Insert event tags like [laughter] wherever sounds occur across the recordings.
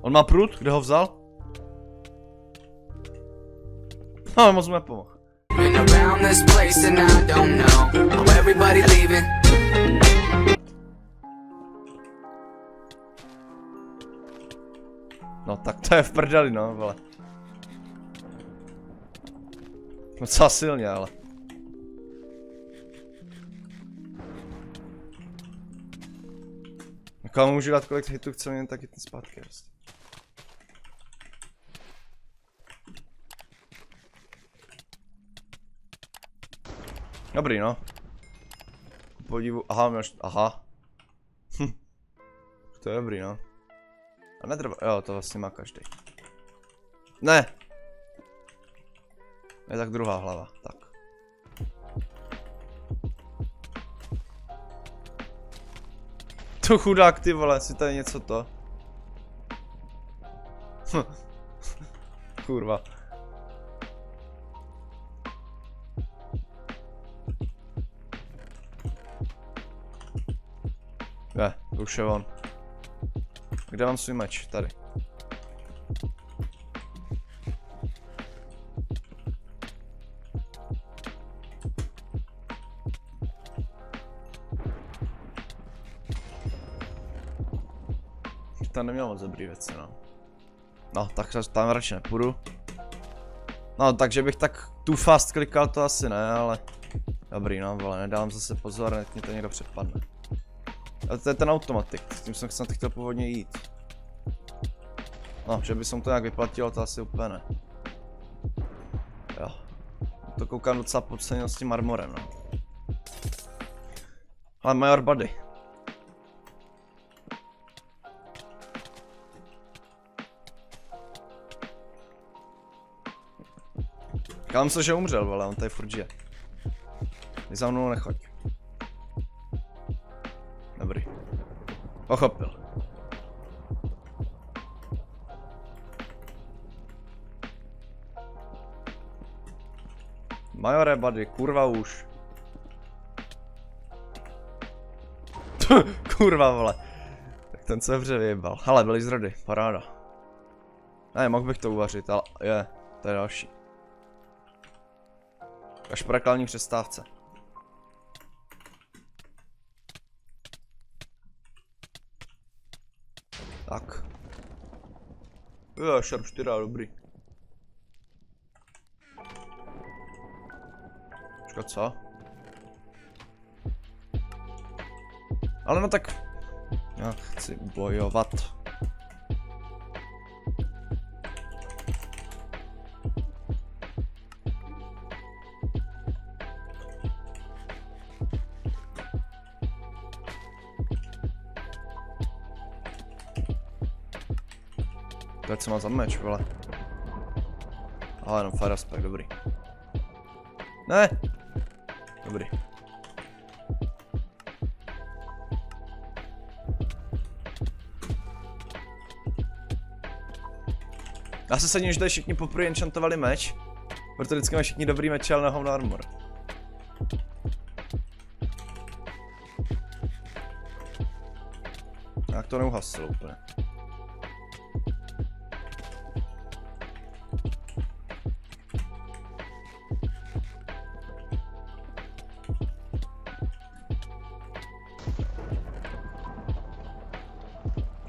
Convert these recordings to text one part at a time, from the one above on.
On má prut? Kde ho vzal? No, moc mu nepomohl. No tak to je v prdeli, no, vole. Docela silně, ale. Jako můžu dát kolik hitů chce, jen taky ten zpátky prostě. Dobrý, no. Podivu, aha, máš, aha. Hm. To je dobrý, no. A netrvá, jo, to vlastně má každý. Ne! Je tak druhá hlava, tak. To chudák ty vole, si tady něco to. Kurva. Ne, už je on. Kde mám svůj meč? Tady. Tam neměl moc dobrý věci, no. No, tak tam radši nepůjdu. No, takže bych tak tu fast klikal, to asi ne, ale... Dobrý, no, vole, nedám zase pozor, hned mě to někdo přepadne. Ale to je ten automatik, s tím jsem snad chtěl původně jít. No, že by som to nějak vyplatilo, to asi úplně ne. Jo. To koukám docela podceněno s tím armorem, no. Ale Major Buddy. Kám se, že umřel, ale on tady furt žije. Ty za mnou nechoď. Pochopil. Majore Buddy, kurva už. [laughs] kurva vole. Tak ten se vře vyjebal. Ale byli zrody, paráda. Ne, mohl bych to uvařit, ale je, to je další. Až po přestávce. Tak. Jo, Sharp 4, dobrý. Počkat, co? Ale no tak... Já chci bojovat. To je co má za meč, vole. Ale no, fire aspect, dobrý. Ne! Dobrý. Já se sadím, že tady všichni poprvé enchantovali meč. Proto vždycky mají všichni dobrý meč, ale na hovno armor. Jak to neuhasil úplně.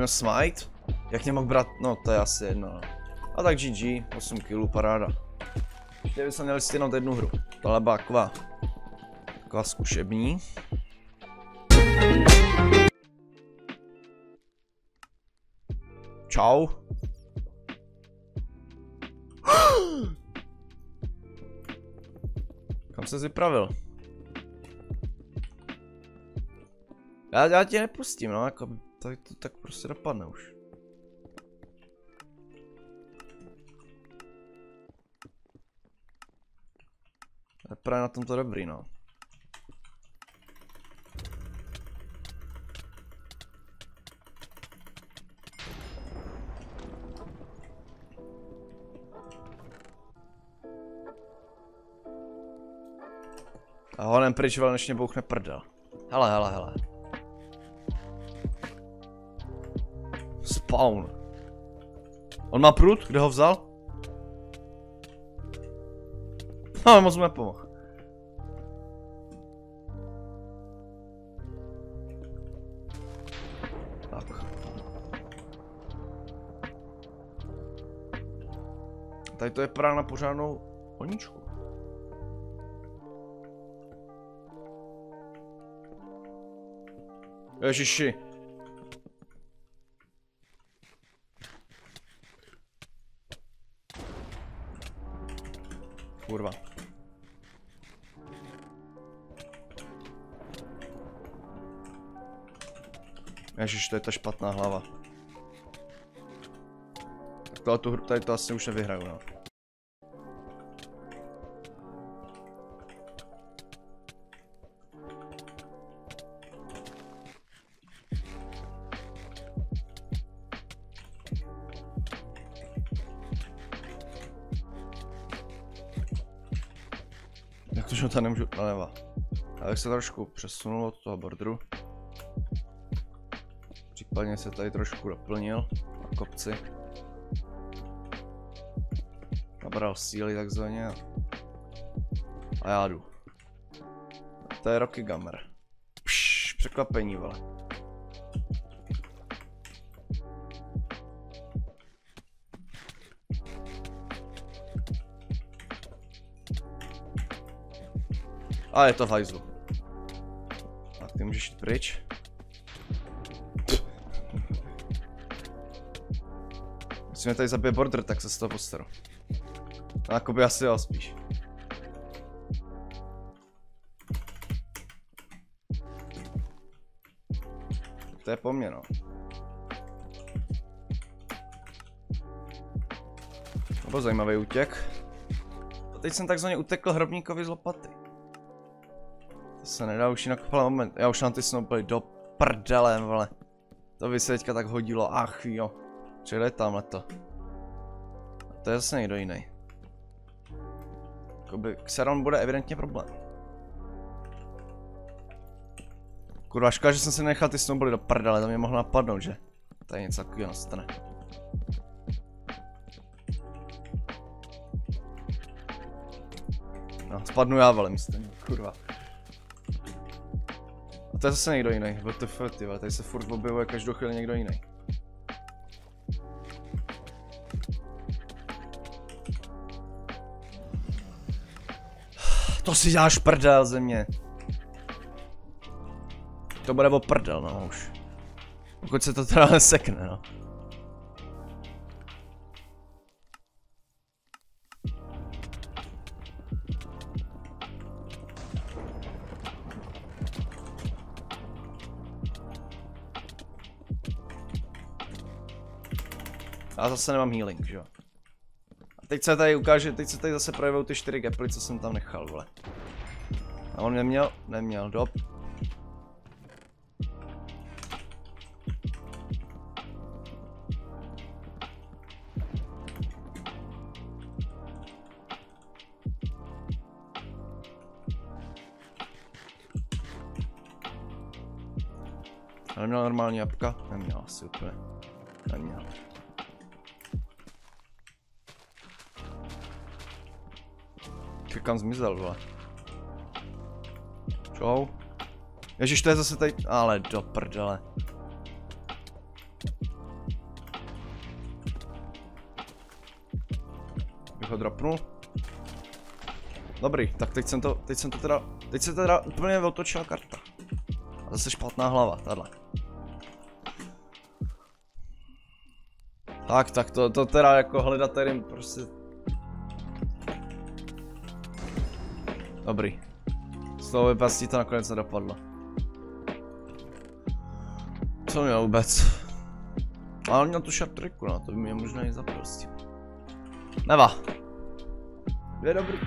Měl smite? Jak mě mohl brát? No to je asi jedno. No. A tak GG, 8 kg, paráda. Ještě bychom měli jenom jednu hru. Tohle byla taková, taková zkušební. Čau. [gasps] Kam se vypravil? Já, já tě nepustím, no, jako tak to tak prostě dopadne už. Je právě na tom to dobrý, no. A honem pryč, než mě bouchne prdel. Hele, hele, hele. Spawn. On má prut? Kde ho vzal? No, moc mu nepomohl. Tak. Tady to je právě na pořádnou koníčku. Ježiši. To je ta špatná hlava. Tak tohle tu hru, tady to asi už nevyhraju, no. Jak to, že to nemůžu, ale nevá. Já bych se trošku přesunul od toho borderu. Případně se tady trošku doplnil na kopci. Nabral síly takzvaně. a- já jdu. To je Rocky Gamer. Překvapení, vole. A je to v hajzlu. Tak ty můžeš jít pryč. Musíme tady zabije border, tak se z toho postaru. A jakoby asi jo, spíš. To je po mně, no. To byl zajímavý útěk. A teď jsem takzvaně utekl hrobníkovi z lopaty. To se nedá už jinak v moment. Já už na ty snowboardy do prdele, vole. To by se teďka tak hodilo, ach jo. Je tamhle to. A to je zase někdo jiný. Jakoby Xeron bude evidentně problém. Kurva, škoda, že jsem si nechal ty snowboardy do prdele, to mě mohlo napadnout, že tady něco takového nastane. No, spadnu já, místo ní, kurva. A to je zase někdo jiný, WTF, ty vole, tady se furt objevuje každou chvíli někdo jiný. To si děláš prdel ze mě. To bude o prdel, no už. Pokud se to teda nesekne, no. Já zase nemám healing, že jo. Teď se tady ukáže, teď se tady zase projevují ty čtyři gaply, co jsem tam nechal, vole. A on neměl, neměl, dop. Ale měl normální jabka? Neměl asi úplně. Neměl. Ty kam zmizel, vole? Čau. Ježiš, to je zase tady, ale do prdele. Bych ho dropnul. Dobrý, tak teď jsem to, teď jsem to teda, teď se teda úplně otočila karta. A zase špatná hlava, tahle. Tak, tak to, to teda jako hledat tady prostě Dobrý. Z toho vypastí to nakonec nedopadlo. Co měl vůbec? Ale měl tu sharp tricku, no, to by mě možná i tím. Neva. Je dobrý.